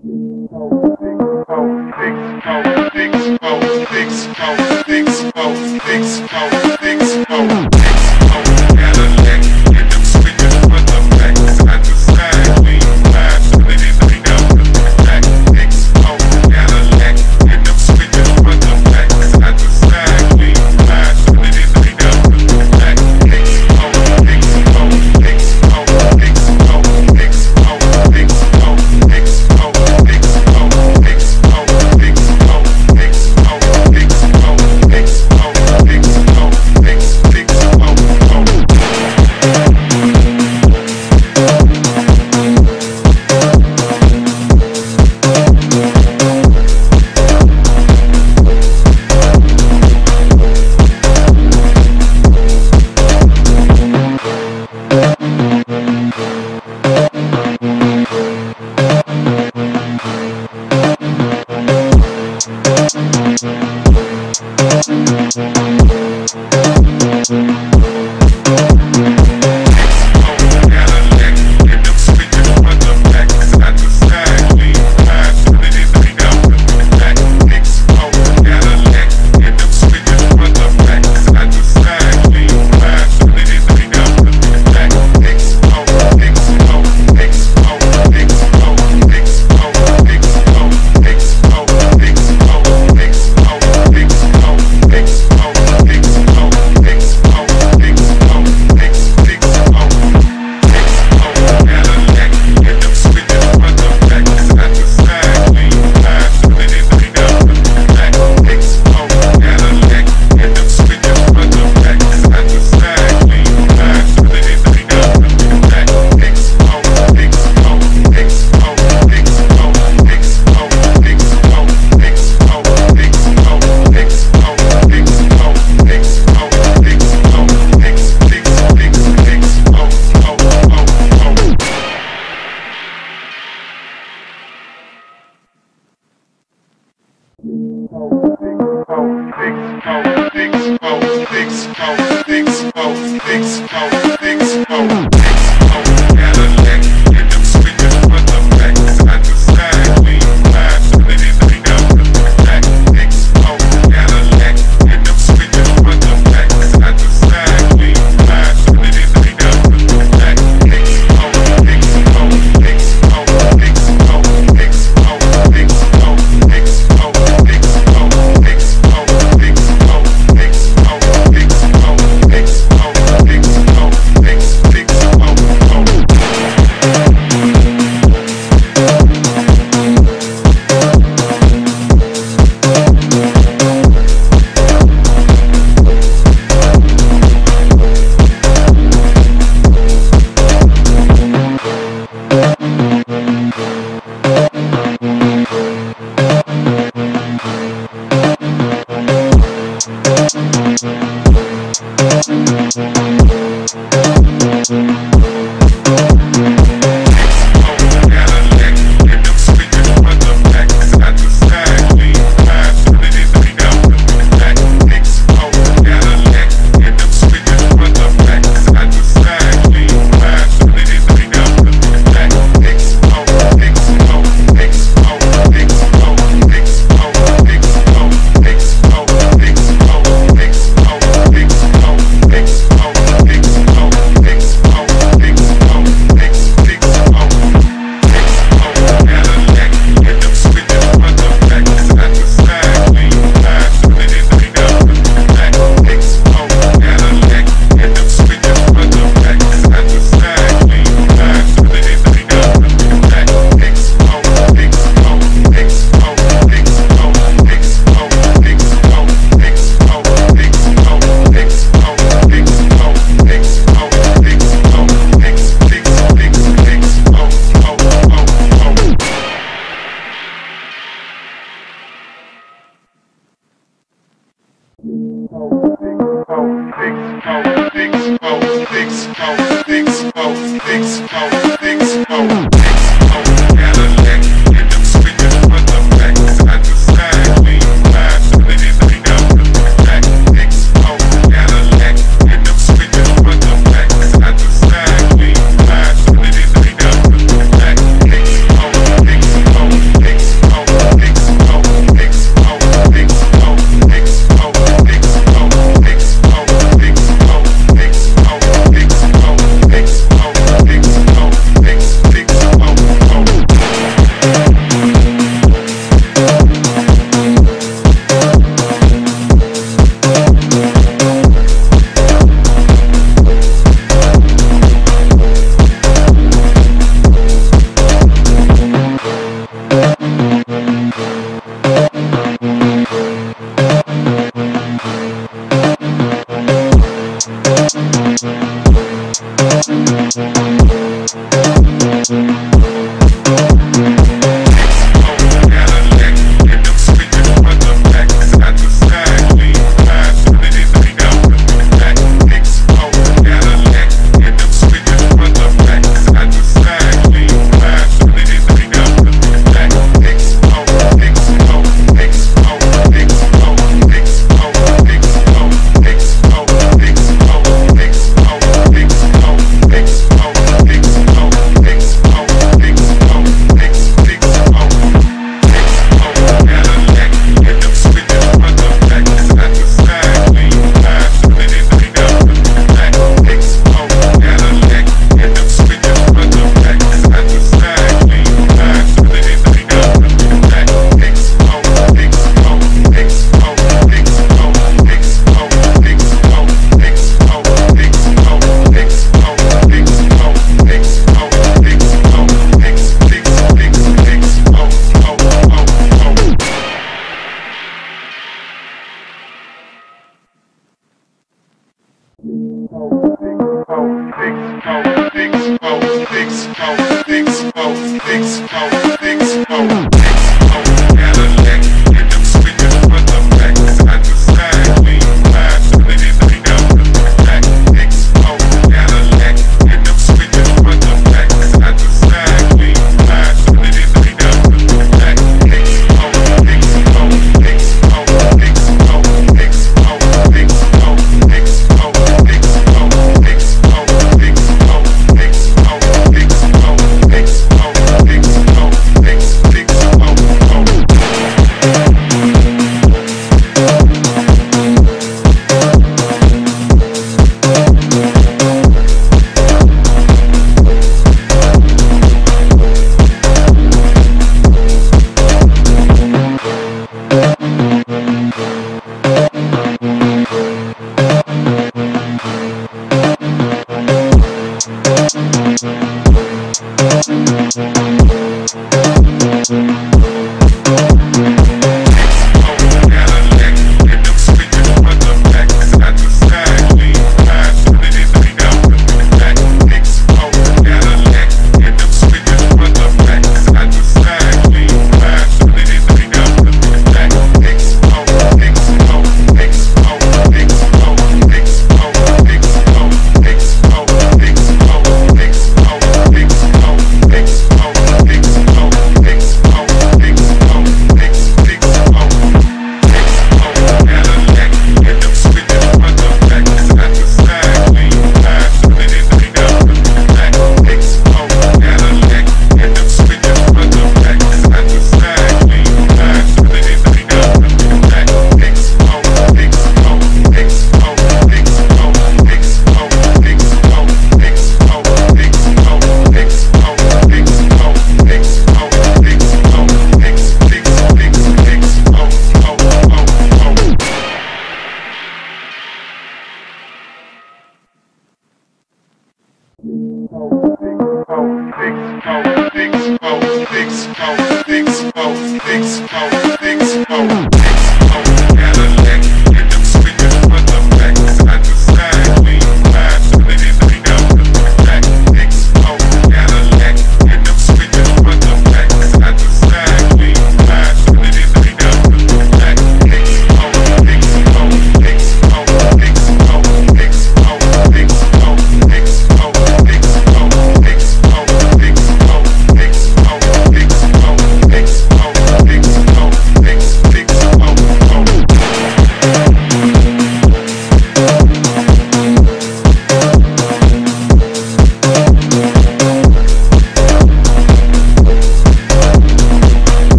Six, oh, six, oh, six, oh, six, oh, six, oh, six, oh.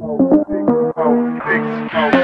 Oh big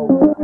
Oh.